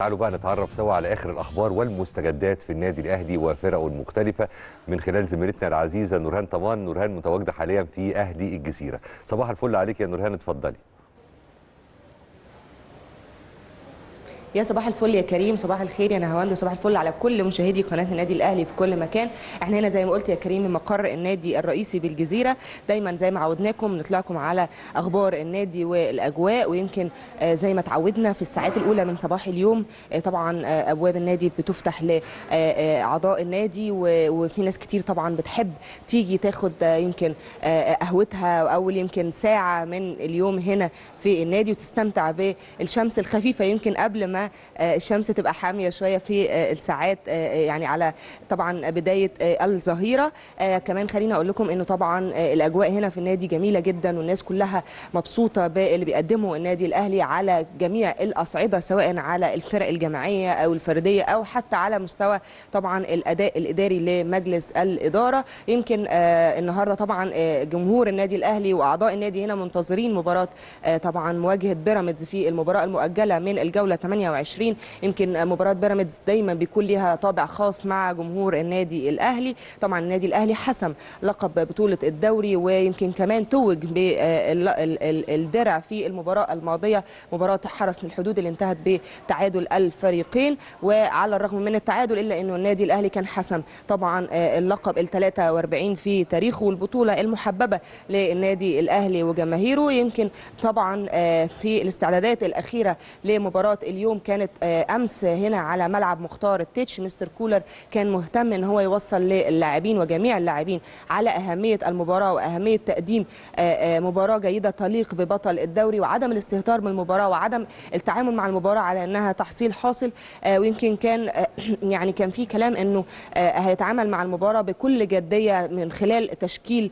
تعالوا بقى نتعرف سوا على آخر الأخبار والمستجدات في النادي الأهلي وفرقه المختلفة من خلال زميلتنا العزيزة نورهان طمان. نورهان متواجدة حاليا في أهلي الجزيرة. صباح الفل عليك يا نورهان اتفضلي. يا صباح الفل يا كريم صباح الخير يا نهاوند وصباح الفل على كل مشاهدي قناة النادي الأهلي في كل مكان. إحنا هنا زي ما قلت يا كريم مقر النادي الرئيسي بالجزيرة. دايما زي ما عودناكم نطلعكم على أخبار النادي والأجواء ويمكن آه، زي ما تعودنا في الساعات الأولى من صباح اليوم آه، طبعا آه، أبواب النادي بتفتح لاعضاء النادي وفي ناس كتير طبعا بتحب تيجي تاخد يمكن قهوتها أول يمكن ساعة من اليوم هنا في النادي وتستمتع بالشمس الخفيفة يمكن قبل ما آه، الشمس تبقى حامية شوية في آه، الساعات آه، يعني على طبعا بداية الظهيرة. كمان خليني أقول لكم إنه طبعا الأجواء هنا في النادي جميلة جدا والناس كلها مبسوطة باللي بيقدمه النادي الأهلي على جميع الأصعدة سواء على الفرق الجماعية أو الفردية أو حتى على مستوى طبعا الأداء الإداري لمجلس الإدارة. يمكن النهارده طبعا جمهور النادي الأهلي وأعضاء النادي هنا منتظرين مباراة طبعا مواجهة بيراميدز في المباراة المؤجلة من الجولة 28 يمكن مباراة بيراميدز دايما بيكون ليها طابع خاص مع جمهور النادي الأهلي. طبعا النادي الأهلي حسم لقب بطولة الدوري ويمكن كمان توج بالدرع في المباراة الماضية. مباراة حرس الحدود اللي انتهت بتعادل الفريقين. وعلى الرغم من التعادل إلا إنه النادي الأهلي كان حسم طبعا آه، اللقب ال 43 في تاريخه والبطولة المحببة للنادي الأهلي وجماهيره. يمكن طبعا آه، في الاستعدادات الأخيرة لمباراة اليوم كانت آه، أمس هنا على ملعب مختار التتش مستر كولر كان مهتم إن هو يوصل للاعبين وجميع اللاعبين على أهمية المباراة وأهمية تقديم آه، آه، مباراة جيدة تليق ببطل الدوري وعدم الاستهتار بالمباراه وعدم التعامل مع المباراة على إنها تحصيل حاصل. ويمكن كان يعني كان في كلام إنه هيتعامل مع المباراة بكل جدية من خلال تشكيل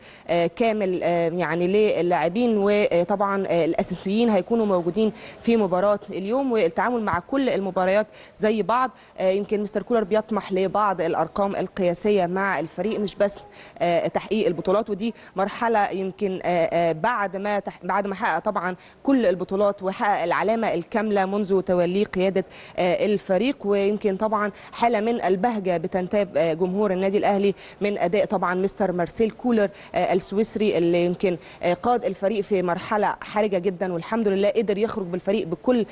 كامل يعني للاعبين. وطبعا الأساسيين هيكونوا موجودين في مباراة اليوم والتعامل مع كل المباريات زي بعض. آه، يمكن مستر كولر بيطمح لبعض الأرقام القياسية مع الفريق مش بس آه، تحقيق البطولات. ودي مرحلة يمكن آه، بعد ما بعد ما حقق طبعا كل البطولات وحقق العلامة الكاملة منذ توليه قيادة الفريق. ويمكن طبعا حالة من البهجة بتنتاب جمهور النادي الأهلي من أداء طبعا مستر مارسيل كولر السويسري اللي يمكن قاد الفريق في مرحلة حرجة جدا. والحمد لله قدر يخرج بالفريق بكل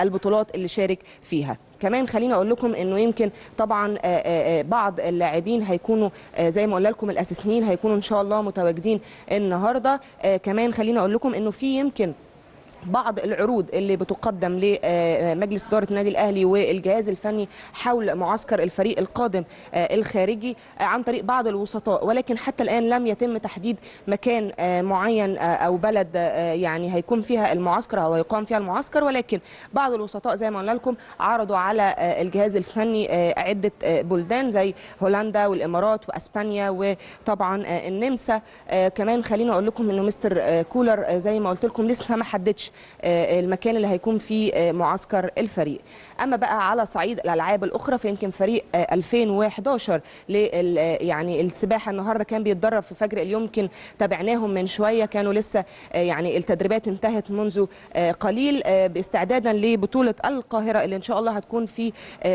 البطولات اللي شارك فيها. كمان خليني أقول لكم إنه يمكن طبعا آه، آه، آه، بعض اللاعبين هيكونوا زي ما قلنا لكم الأساسيين هيكونوا إن شاء الله متواجدين النهارده. كمان خليني أقول لكم إنه في يمكن بعض العروض اللي بتقدم لمجلس إدارة النادي الأهلي والجهاز الفني حول معسكر الفريق القادم آه، الخارجي آه، عن طريق بعض الوسطاء. ولكن حتى الآن لم يتم تحديد مكان آه، معين آه، أو بلد آه، يعني هيكون فيها المعسكر أو هيقام فيها المعسكر. ولكن بعض الوسطاء زي ما قلنا لكم عرضوا على آه، الجهاز الفني آه، آه، بلدان زي هولندا والإمارات وأسبانيا وطبعا آه، النمسا. آه، كمان خليني أقول لكم إنه مستر آه، كولر آه، زي ما قلت لكم لسه ما حددش آه، المكان اللي هيكون فيه آه، معسكر الفريق. أما بقى على صعيد الألعاب الأخرى فيمكن فريق آه، 2011 لل آه، يعني السباحة النهارده كان بيتدرب في فجر اليوم يمكن تابعناهم من شوية كانوا لسه يعني التدريبات انتهت منذ قليل باستعدادا لبطولة القاهرة اللي إن شاء الله هتكون في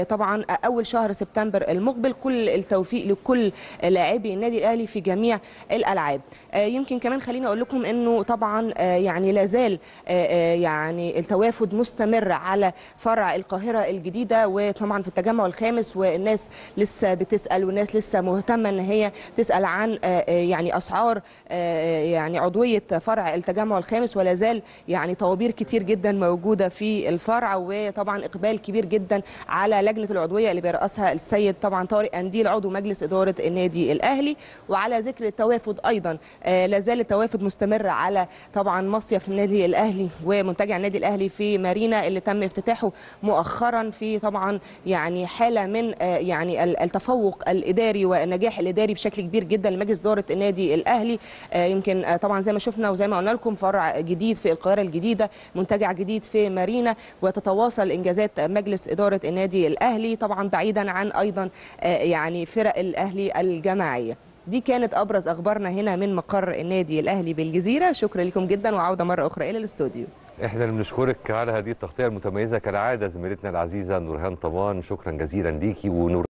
طبعا أول شهر سبتمبر المقبل. كل التوفيق لكل لاعبي النادي الأهلي في جميع الألعاب. يمكن كمان خليني أقول لكم إنه طبعا يعني لا زال يعني التوافد مستمر على فرع القاهرة الجديدة وطبعا في التجمع الخامس والناس لسه بتسأل والناس لسه مهتمة إن هي تسأل عن آه، آه، يعني أسعار آه، يعني عضوية فرع التجمع الخامس. ولا زال يعني طوابير كتير جدا موجودة في الفرع وطبعا إقبال كبير جدا على لجنة العضوية اللي بيرأسها السيد طبعا طارق أنديل عضو مجلس إدارة النادي الأهلي. وعلى ذكر التوافد أيضا آه، لا زال التوافد مستمر على طبعا مصيف النادي الأهلي. ومنتجع النادي الأهلي في مارينا اللي تم افتتاحه مؤخرا في طبعا يعني حالة من آه، يعني ال- التفوق الإداري والنجاح الإداري بشكل كبير جدا لمجلس إدارة النادي الأهلي. آه، يمكن آه، طبعا زي ما شفنا وزي ما قلنا لكم فرع جديد في القاهرة الجديدة منتجع جديد في مارينا وتتواصل إنجازات مجلس إدارة النادي الأهلي طبعا بعيدا عن أيضا يعني فرق الأهلي الجماعية. دي كانت أبرز أخبارنا هنا من مقر النادي الأهلي بالجزيرة. شكرا لكم جدا وعودة مرة أخرى إلى الاستوديو. إحنا بنشكرك على هذه التغطية المتميزة كالعادة زميلتنا العزيزة نورهان طبان. شكرا جزيلا ليكي ونور